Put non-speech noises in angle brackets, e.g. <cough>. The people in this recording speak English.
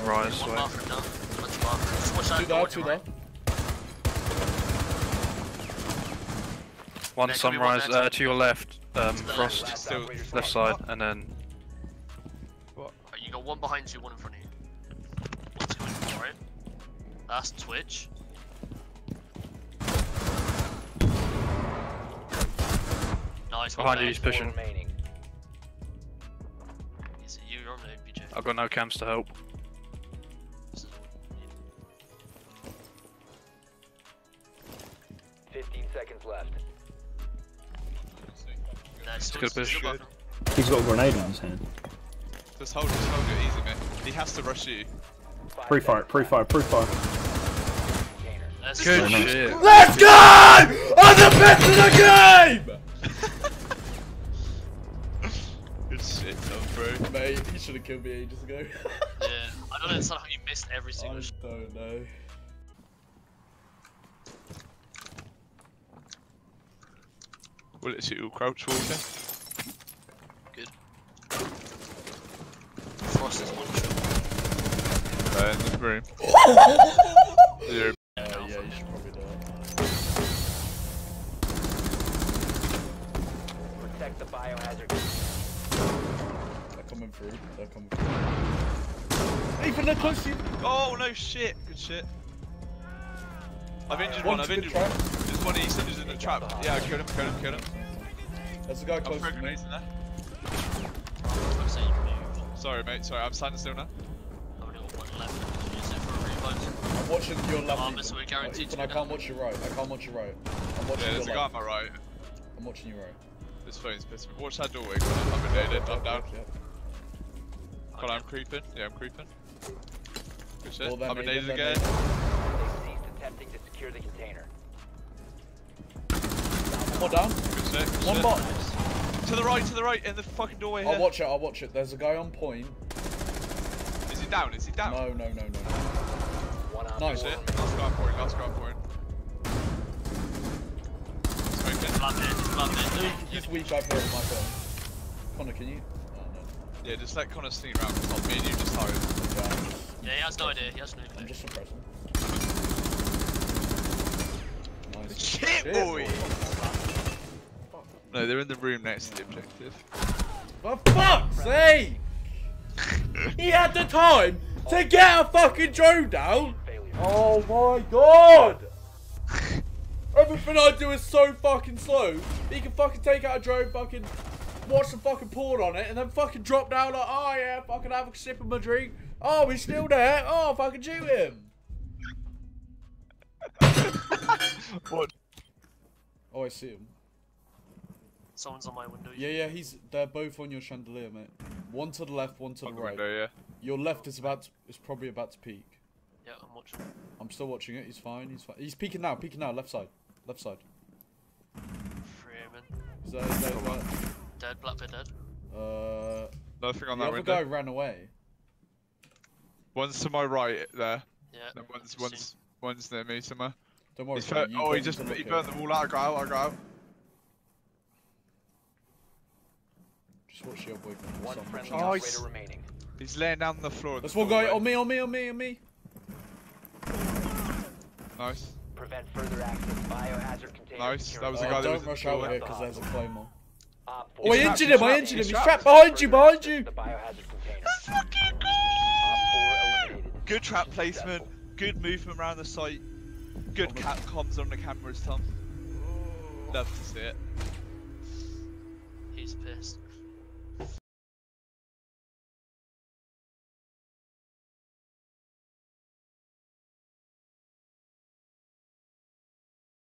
sunrise One way. bathroom down. One's bathroom. Just watch that Two door two your right. One There could one sunrise uh, to your left, um, Frost, left. Still, left side, and then Right, you got one behind you, one in front of you. Two in front, right? That's Twitch. Nice. one behind you he's pushing. remaining. Is it you or me, BJ? I've got no cams to help. 15 seconds left. There's good push. Good. He's got a grenade in his hand. Just hold, just hold it easy, mate. He has to rush you. Pre-fire, pre-fire, pre-fire. container. There's Good still- shit. Let's go! I'm the best in the game! <laughs> Good shit, done, bro. Mate, he should have killed me ages ago. Yeah, I don't understand how you missed every <laughs> single shot. don't know. Will it shoot all crouch walking? Good. Frost is one shot. Uh, in the room. <laughs> Zero. Uh, yeah, you should probably do it. Protect the biohazard. They're coming through. They're coming through. Ethan, they're close to you. Oh no, shit. Good shit. I've injured one. One I've injured one. There's one East in the trap. Yeah, I killed him. Killed him. Killed him. There's a guy I'm close to me. grenades in there. Eh? I'm saying you move. Sorry, mate. Sorry, I'm standing still now. I've only got one left. Use it for a reload. I'm watching your left. Ethan. but we're guaranteed Ethan, I can't watch your right. I can't watch your right. I'm watching Yeah, there's a guy left. on my right. I'm watching your right. This phone's pissing me. Watch that doorway. Connor. I'm invaded. I'm down. Yep. Connor, I'm creeping. Yeah, I'm creeping. Good shit. Well, then, I'm mate, invaded again. They've ceased attempting to secure the container. One down. Good shit. Good One shit. box. To the right, to the right, in the fucking doorway here. I'll watch it. I'll watch it. There's a guy on point. Is he down? Is he down? No, no, no, no. One on Nice. four Last guy on point, last guy on point. Smoking. Blood in, blood in. Weak, he's weak. I've heard my phone. Connor, can you? Oh Yeah, just let Connor sneak around the top. Me and you just hide. no. Yeah, Yeah, he has no idea. He has no idea. I'm clue. just suppressing. Nice. Shit, boy! No, they're in the room next to the objective. For fuck's sake! He had the time to get a fucking drone down. Oh my god! Everything I do is so fucking slow. He can fucking take out a drone, fucking watch some fucking porn on it, and then fucking drop down like, oh yeah, fucking have a sip of my drink. Oh, he's still there. Oh, fucking shoot him. <laughs> What? Oh, I see him. Someone's on my window. Yeah, yeah, he's. They're both on your chandelier, mate. One to the left, one to the Fucking right. window, yeah. Your left is about. To, is probably about to peek. Yeah, I'm watching. I'm still watching it. He's fine. He's fine. He's peeking now. Peeking now. Left side. Left side. Freeman. Is that, is that, is that Dead, Blackbeard dead. uh, Nothing on the that other window. guy ran away. One's to my right there. Yeah. And one's, one's, one's near me somewhere. Don't worry. He's bro, oh, he just he lookout. burnt the wall out. I got out. I got out. Just watch your boyfriend. One Son, friendly watch Oh, he's- operator remaining. He's laying down on the floor. of There's the one guy on me, on me, on me, on me. Nice. Prevent further access. Biohazard container. Nice, that was the Uh, guy that don't was in rush the out here because there's a claymore. Op Oh, four- I injured him. I injured him. trapped, He's he's trapped trapped. behind you. Behind you. The biohazard container. Let's fucking go! Op four eliminated. Good trap placement. Good movement around the site. Good cat comms on the cameras, Tom. Love to see it. He's pissed.